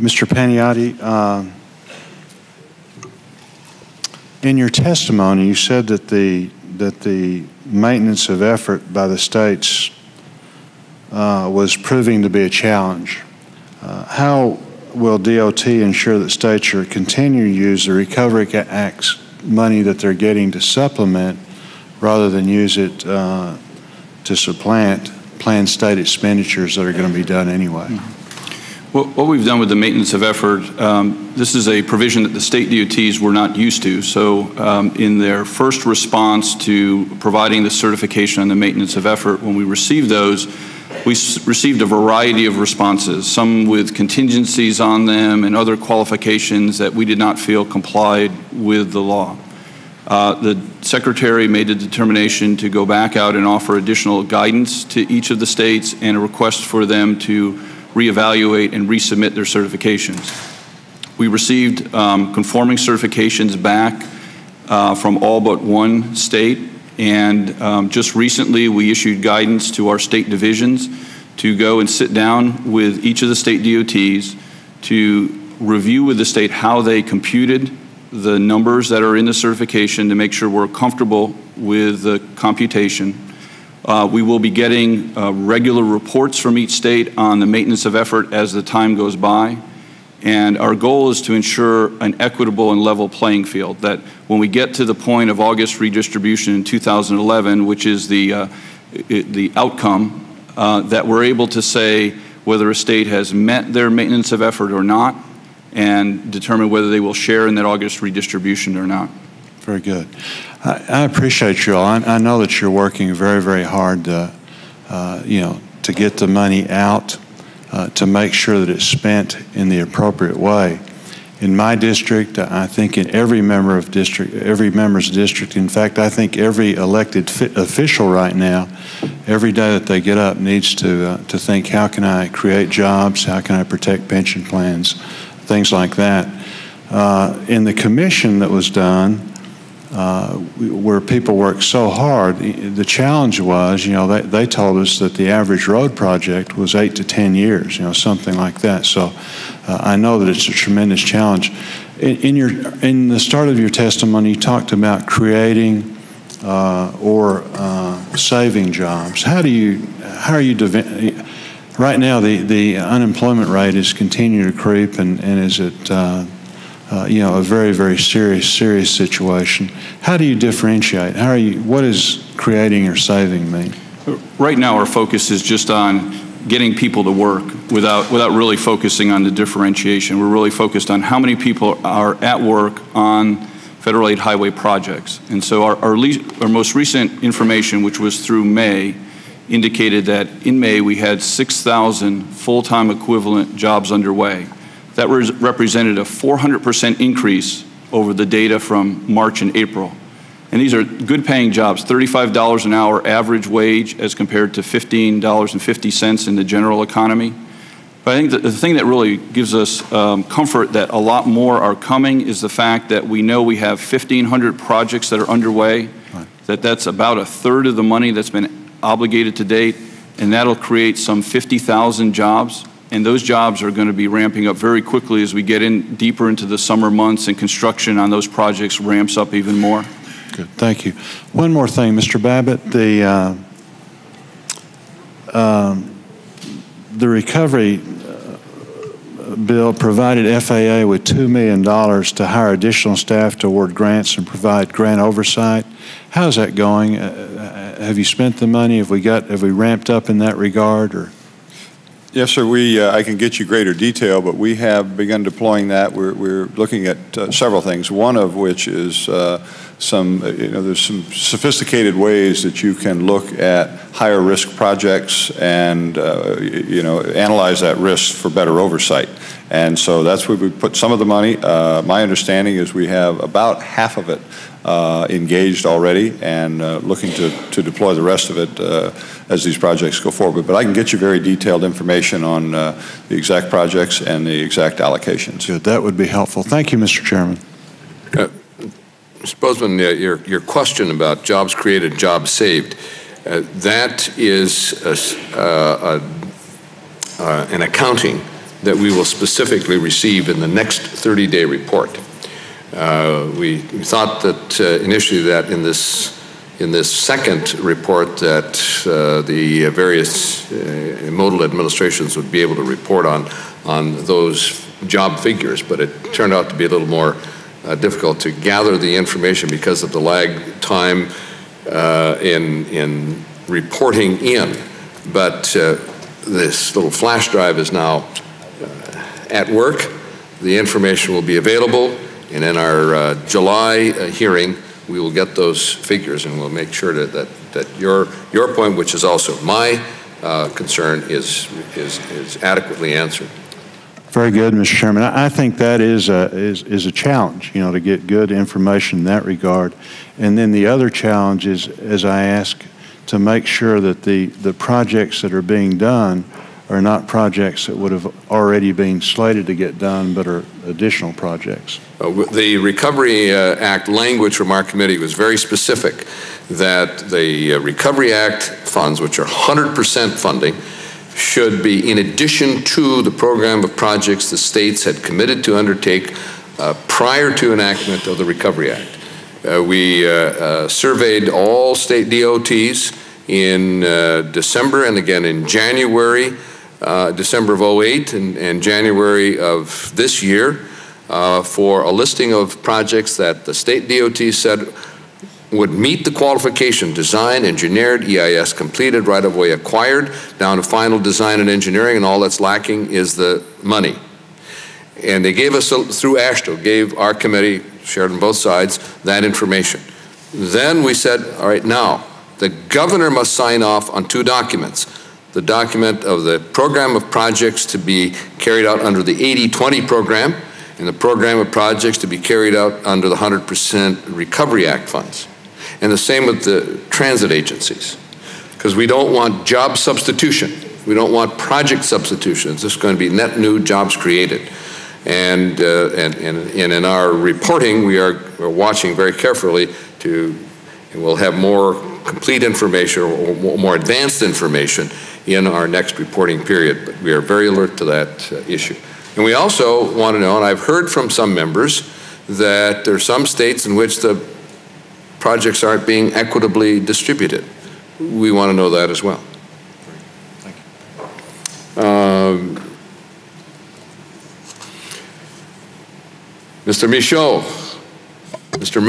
Mr. Paniati, uh, in your testimony, you said that the that the maintenance of effort by the states uh, was proving to be a challenge. Uh, how will DOT ensure that states are continuing to use the Recovery Act's money that they're getting to supplement rather than use it uh, to supplant planned state expenditures that are going to be done anyway? What we've done with the maintenance of effort, um, this is a provision that the state DOTs were not used to. So um, in their first response to providing the certification on the maintenance of effort, when we received those, we received a variety of responses, some with contingencies on them and other qualifications that we did not feel complied with the law. Uh, the Secretary made a determination to go back out and offer additional guidance to each of the states and a request for them to reevaluate and resubmit their certifications. We received um, conforming certifications back uh, from all but one state, and um, just recently we issued guidance to our state divisions to go and sit down with each of the state DOTs to review with the state how they computed the numbers that are in the certification to make sure we're comfortable with the computation uh, we will be getting uh, regular reports from each state on the maintenance of effort as the time goes by. And our goal is to ensure an equitable and level playing field, that when we get to the point of August redistribution in 2011, which is the, uh, the outcome, uh, that we're able to say whether a state has met their maintenance of effort or not, and determine whether they will share in that August redistribution or not. Very good. I, I appreciate you all. I, I, know that you're working very, very hard to, uh, you know, to get the money out, uh, to make sure that it's spent in the appropriate way. In my district, I think in every member of district, every member's district, in fact, I think every elected official right now, every day that they get up needs to, uh, to think, how can I create jobs? How can I protect pension plans? Things like that. Uh, in the commission that was done, uh, where people work so hard, the challenge was, you know, they, they told us that the average road project was eight to 10 years, you know, something like that. So uh, I know that it's a tremendous challenge. In, in, your, in the start of your testimony, you talked about creating uh, or uh, saving jobs. How do you, how are you, right now the, the unemployment rate is continuing to creep and, and is it uh, you know, a very, very serious, serious situation. How do you differentiate? How are you, what is creating or saving mean? Right now, our focus is just on getting people to work without, without really focusing on the differentiation. We're really focused on how many people are at work on federal aid highway projects. And so our, our, our most recent information, which was through May, indicated that in May we had 6,000 full-time equivalent jobs underway. That represented a 400% increase over the data from March and April. And these are good paying jobs, $35 an hour average wage as compared to $15.50 in the general economy. But I think the thing that really gives us um, comfort that a lot more are coming is the fact that we know we have 1,500 projects that are underway, right. that that's about a third of the money that's been obligated to date, and that'll create some 50,000 jobs and those jobs are going to be ramping up very quickly as we get in deeper into the summer months and construction on those projects ramps up even more. Good, thank you. One more thing, Mr. Babbitt, the uh, um, the recovery uh, bill provided FAA with $2 million to hire additional staff to award grants and provide grant oversight. How's that going? Uh, have you spent the money? Have we got, have we ramped up in that regard or? Yes, sir. We, uh, I can get you greater detail, but we have begun deploying that. We're, we're looking at uh, several things, one of which is uh, some, uh, you know, there's some sophisticated ways that you can look at higher risk projects and, uh, you know, analyze that risk for better oversight. And so that's where we put some of the money. Uh, my understanding is we have about half of it uh, engaged already and uh, looking to, to deploy the rest of it uh, as these projects go forward. But I can get you very detailed information on uh, the exact projects and the exact allocations. Good. That would be helpful. Thank you, Mr. Chairman. Uh, Mr. Boozman, uh, your, your question about jobs created, jobs saved, that is a, a, an accounting that we will specifically receive in the next 30-day report. Uh, We thought that uh, initially that in this, in this second report that uh, the various uh, modal administrations would be able to report on, on those job figures, but it turned out to be a little more uh, difficult to gather the information because of the lag time uh, in, in reporting in. But uh, this little flash drive is now uh, at work. The information will be available, and in our uh, July uh, hearing, we will get those figures, and we'll make sure that, that, that your, your point, which is also my concern, is, is, is adequately answered. Very good, Mr. Chairman. I think that is a, is, is a challenge, you know, to get good information in that regard. And then the other challenge is, as I ask, to make sure that the, the projects that are being done are not projects that would have already been slated to get done, but are additional projects. Uh, The Recovery uh, Act language from our committee was very specific, that the uh, Recovery Act funds, which are 100% funding, should be in addition to the program of projects the states had committed to undertake uh, prior to enactment of the Recovery Act. Uh, We uh, uh, surveyed all state DOTs in uh, December and again in January, uh, December of '08 and and January of this year, for a listing of projects that the state DOT said would meet the qualification, design, engineered, EIS completed, right-of-way acquired, down to final design and engineering, and all that's lacking is the money. And they gave us, through AASHTO, gave our committee, shared on both sides, that information. Then we said, all right, now, the governor must sign off on two documents. The document of the program of projects to be carried out under the 80-20 program, and the program of projects to be carried out under the 100% Recovery Act funds. And the same with the transit agencies, because we don't want job substitution. We don't want project substitutions. This is going to be net new jobs created. And, uh, and, and, and in our reporting, we are we're watching very carefully to, and we'll have more complete information or more- more advanced information in our next reporting period. But we are very alert to that uh, issue. And we also want to know, and I've heard from some members, that there are some states in which the projects aren't being equitably distributed. We want to know that as well. Um, Mr. Michaud, Mr.